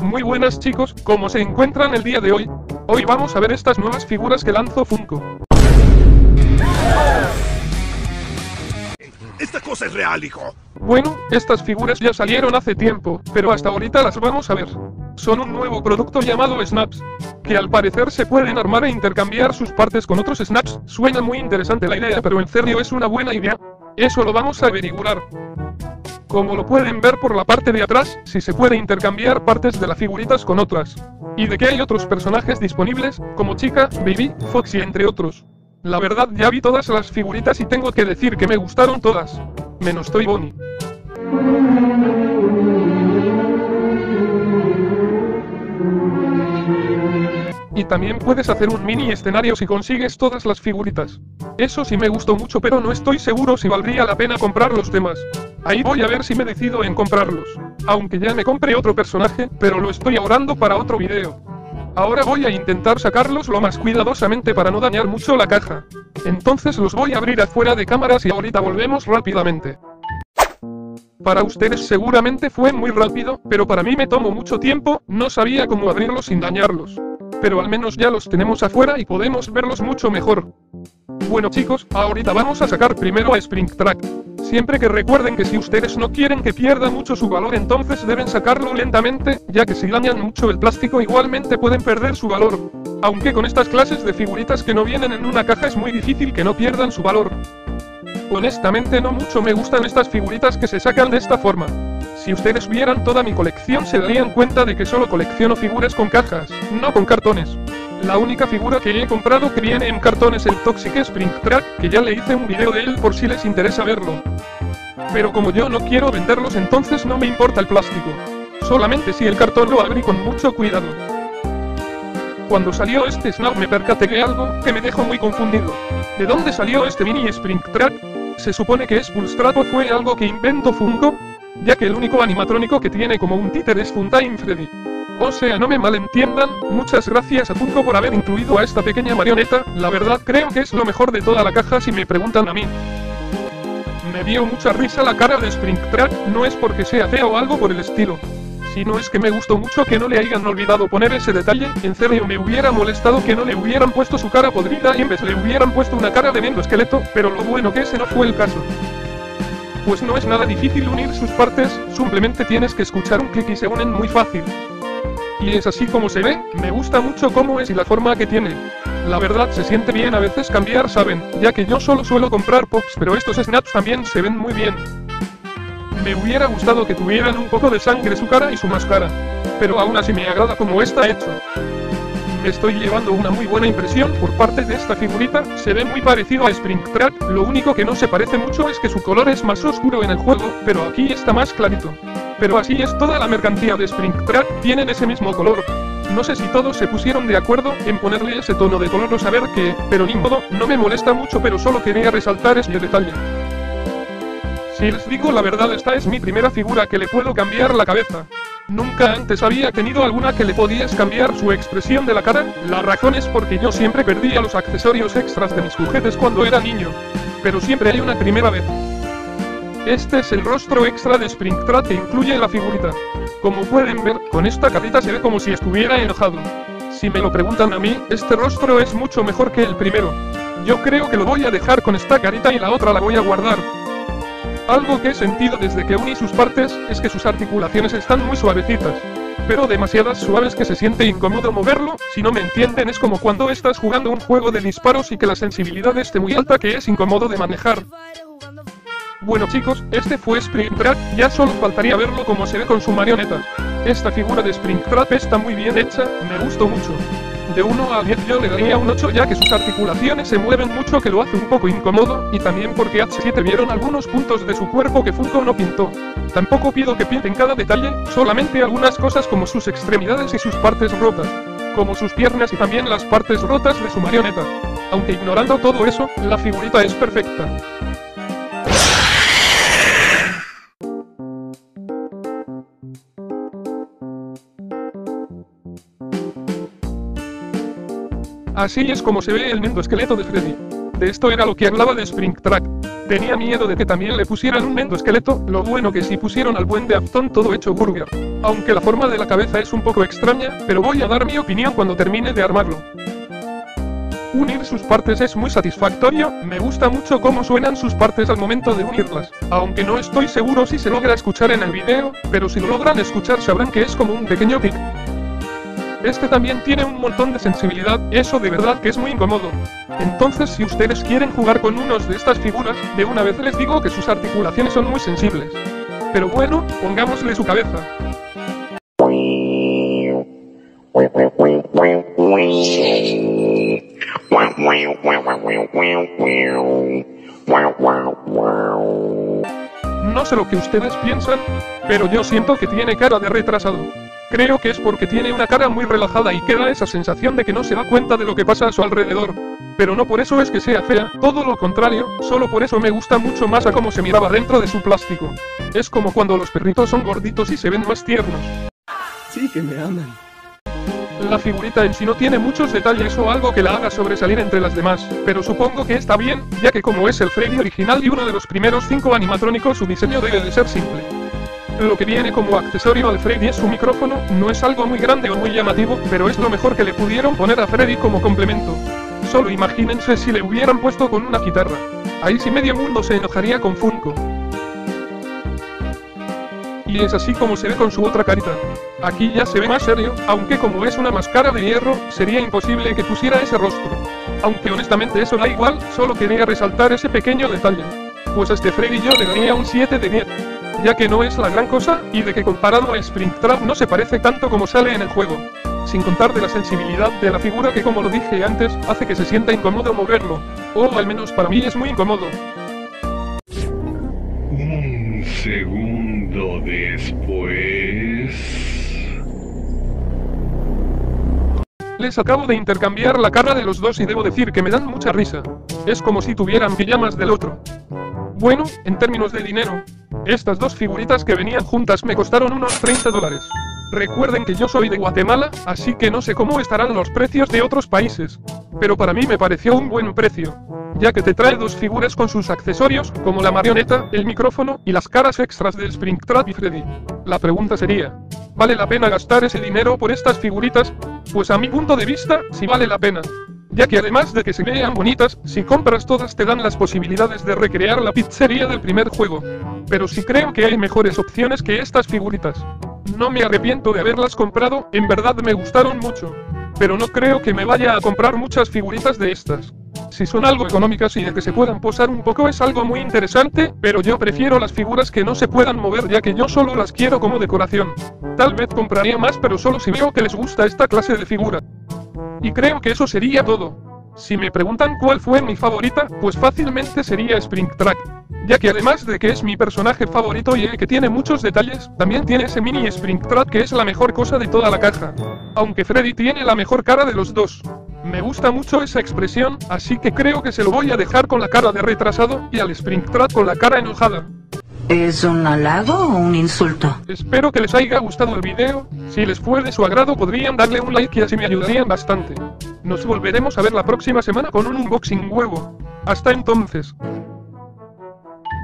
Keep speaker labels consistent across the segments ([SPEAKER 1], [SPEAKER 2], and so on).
[SPEAKER 1] Muy buenas chicos, ¿cómo se encuentran el día de hoy? Hoy vamos a ver estas nuevas figuras que lanzó Funko.
[SPEAKER 2] Esta cosa es real, hijo.
[SPEAKER 1] Bueno, estas figuras ya salieron hace tiempo, pero hasta ahorita las vamos a ver. Son un nuevo producto llamado Snaps, que al parecer se pueden armar e intercambiar sus partes con otros Snaps. Suena muy interesante la idea, pero en serio es una buena idea. Eso lo vamos a averiguar. Como lo pueden ver por la parte de atrás, si se puede intercambiar partes de las figuritas con otras. Y de que hay otros personajes disponibles, como Chica, Baby, Foxy entre otros. La verdad ya vi todas las figuritas y tengo que decir que me gustaron todas. Menos Toy Bonnie. Y también puedes hacer un mini escenario si consigues todas las figuritas. Eso sí me gustó mucho pero no estoy seguro si valdría la pena comprar los demás. Ahí voy a ver si me decido en comprarlos. Aunque ya me compré otro personaje, pero lo estoy ahorrando para otro video. Ahora voy a intentar sacarlos lo más cuidadosamente para no dañar mucho la caja. Entonces los voy a abrir afuera de cámaras y ahorita volvemos rápidamente. Para ustedes seguramente fue muy rápido, pero para mí me tomó mucho tiempo, no sabía cómo abrirlos sin dañarlos pero al menos ya los tenemos afuera y podemos verlos mucho mejor. Bueno chicos, ahorita vamos a sacar primero a Springtrap. Siempre que recuerden que si ustedes no quieren que pierda mucho su valor entonces deben sacarlo lentamente, ya que si dañan mucho el plástico igualmente pueden perder su valor. Aunque con estas clases de figuritas que no vienen en una caja es muy difícil que no pierdan su valor. Honestamente no mucho me gustan estas figuritas que se sacan de esta forma. Si ustedes vieran toda mi colección se darían cuenta de que solo colecciono figuras con cajas, no con cartones. La única figura que he comprado que viene en cartón es el Toxic Spring Track, que ya le hice un video de él por si les interesa verlo. Pero como yo no quiero venderlos entonces no me importa el plástico. Solamente si el cartón lo abrí con mucho cuidado. Cuando salió este Snap me percaté algo que me dejó muy confundido. ¿De dónde salió este mini Spring Track? Se supone que Spulstrapo fue algo que inventó Funko, ya que el único animatrónico que tiene como un títer es Funtime Freddy. O sea, no me malentiendan, muchas gracias a Funko por haber incluido a esta pequeña marioneta, la verdad creo que es lo mejor de toda la caja si me preguntan a mí. Me dio mucha risa la cara de Springtrap, no es porque sea feo o algo por el estilo. Sino es que me gustó mucho que no le hayan olvidado poner ese detalle, en serio me hubiera molestado que no le hubieran puesto su cara podrida y en vez le hubieran puesto una cara de mendo esqueleto, pero lo bueno que ese no fue el caso pues no es nada difícil unir sus partes, simplemente tienes que escuchar un clic y se unen muy fácil. Y es así como se ve, me gusta mucho cómo es y la forma que tiene. La verdad se siente bien a veces cambiar, saben, ya que yo solo suelo comprar pops pero estos snaps también se ven muy bien. Me hubiera gustado que tuvieran un poco de sangre su cara y su máscara. Pero aún así me agrada como está hecho. Estoy llevando una muy buena impresión por parte de esta figurita, se ve muy parecido a Springtrap, lo único que no se parece mucho es que su color es más oscuro en el juego, pero aquí está más clarito. Pero así es toda la mercancía de Springtrap, tienen ese mismo color. No sé si todos se pusieron de acuerdo en ponerle ese tono de color o saber qué, pero ni modo, no me molesta mucho pero solo quería resaltar ese detalle. Si les digo la verdad esta es mi primera figura que le puedo cambiar la cabeza. Nunca antes había tenido alguna que le podías cambiar su expresión de la cara, la razón es porque yo siempre perdía los accesorios extras de mis juguetes cuando era niño. Pero siempre hay una primera vez. Este es el rostro extra de Springtrap que incluye la figurita. Como pueden ver, con esta carita se ve como si estuviera enojado. Si me lo preguntan a mí, este rostro es mucho mejor que el primero. Yo creo que lo voy a dejar con esta carita y la otra la voy a guardar. Algo que he sentido desde que uní sus partes, es que sus articulaciones están muy suavecitas. Pero demasiadas suaves que se siente incómodo moverlo, si no me entienden es como cuando estás jugando un juego de disparos y que la sensibilidad esté muy alta que es incómodo de manejar. Bueno chicos, este fue Springtrap, ya solo faltaría verlo como se ve con su marioneta. Esta figura de Springtrap está muy bien hecha, me gustó mucho. De 1 a 10 yo le daría un 8 ya que sus articulaciones se mueven mucho que lo hace un poco incómodo, y también porque H7 vieron algunos puntos de su cuerpo que Funko no pintó. Tampoco pido que pinten cada detalle, solamente algunas cosas como sus extremidades y sus partes rotas. Como sus piernas y también las partes rotas de su marioneta. Aunque ignorando todo eso, la figurita es perfecta. Así es como se ve el esqueleto de Freddy. De esto era lo que hablaba de Springtrap. Tenía miedo de que también le pusieran un endoesqueleto, lo bueno que sí pusieron al buen de Afton todo hecho burger. Aunque la forma de la cabeza es un poco extraña, pero voy a dar mi opinión cuando termine de armarlo. Unir sus partes es muy satisfactorio, me gusta mucho cómo suenan sus partes al momento de unirlas, aunque no estoy seguro si se logra escuchar en el video, pero si lo logran escuchar sabrán que es como un pequeño pic. Este también tiene un montón de sensibilidad, eso de verdad que es muy incómodo. Entonces si ustedes quieren jugar con unos de estas figuras, de una vez les digo que sus articulaciones son muy sensibles. Pero bueno, pongámosle su cabeza. No sé lo que ustedes piensan, pero yo siento que tiene cara de retrasado. Creo que es porque tiene una cara muy relajada y queda esa sensación de que no se da cuenta de lo que pasa a su alrededor. Pero no por eso es que sea fea, todo lo contrario, solo por eso me gusta mucho más a cómo se miraba dentro de su plástico. Es como cuando los perritos son gorditos y se ven más tiernos.
[SPEAKER 2] Sí que me aman.
[SPEAKER 1] La figurita en sí no tiene muchos detalles o algo que la haga sobresalir entre las demás, pero supongo que está bien, ya que como es el Freddy original y uno de los primeros cinco animatrónicos su diseño debe de ser simple. Lo que viene como accesorio al Freddy es su micrófono, no es algo muy grande o muy llamativo, pero es lo mejor que le pudieron poner a Freddy como complemento. Solo imagínense si le hubieran puesto con una guitarra. Ahí sí medio mundo se enojaría con Funko. Y es así como se ve con su otra carita. Aquí ya se ve más serio, aunque como es una máscara de hierro, sería imposible que pusiera ese rostro. Aunque honestamente eso da igual, solo quería resaltar ese pequeño detalle. Pues a este Freddy yo le daría un 7 de 10. Ya que no es la gran cosa, y de que comparado a Springtrap no se parece tanto como sale en el juego. Sin contar de la sensibilidad de la figura que como lo dije antes, hace que se sienta incómodo moverlo. O al menos para mí es muy incómodo.
[SPEAKER 3] Un segundo después...
[SPEAKER 1] Les acabo de intercambiar la cara de los dos y debo decir que me dan mucha risa. Es como si tuvieran pijamas del otro. Bueno, en términos de dinero, estas dos figuritas que venían juntas me costaron unos 30 dólares. Recuerden que yo soy de Guatemala, así que no sé cómo estarán los precios de otros países. Pero para mí me pareció un buen precio. Ya que te trae dos figuras con sus accesorios, como la marioneta, el micrófono y las caras extras de Springtrap y Freddy. La pregunta sería, ¿vale la pena gastar ese dinero por estas figuritas? Pues a mi punto de vista, sí vale la pena. Ya que además de que se vean bonitas, si compras todas te dan las posibilidades de recrear la pizzería del primer juego. Pero sí creo que hay mejores opciones que estas figuritas. No me arrepiento de haberlas comprado, en verdad me gustaron mucho. Pero no creo que me vaya a comprar muchas figuritas de estas. Si son algo económicas y de que se puedan posar un poco es algo muy interesante, pero yo prefiero las figuras que no se puedan mover ya que yo solo las quiero como decoración. Tal vez compraría más pero solo si veo que les gusta esta clase de figura. Y creo que eso sería todo. Si me preguntan cuál fue mi favorita, pues fácilmente sería Springtrap. Ya que además de que es mi personaje favorito y el que tiene muchos detalles, también tiene ese mini Springtrap que es la mejor cosa de toda la caja. Aunque Freddy tiene la mejor cara de los dos. Me gusta mucho esa expresión, así que creo que se lo voy a dejar con la cara de retrasado y al Springtrap con la cara enojada.
[SPEAKER 4] ¿Es un halago o un insulto?
[SPEAKER 1] Espero que les haya gustado el video, si les fue de su agrado podrían darle un like y así me ayudarían bastante. Nos volveremos a ver la próxima semana con un unboxing huevo. Hasta entonces.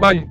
[SPEAKER 1] Bye.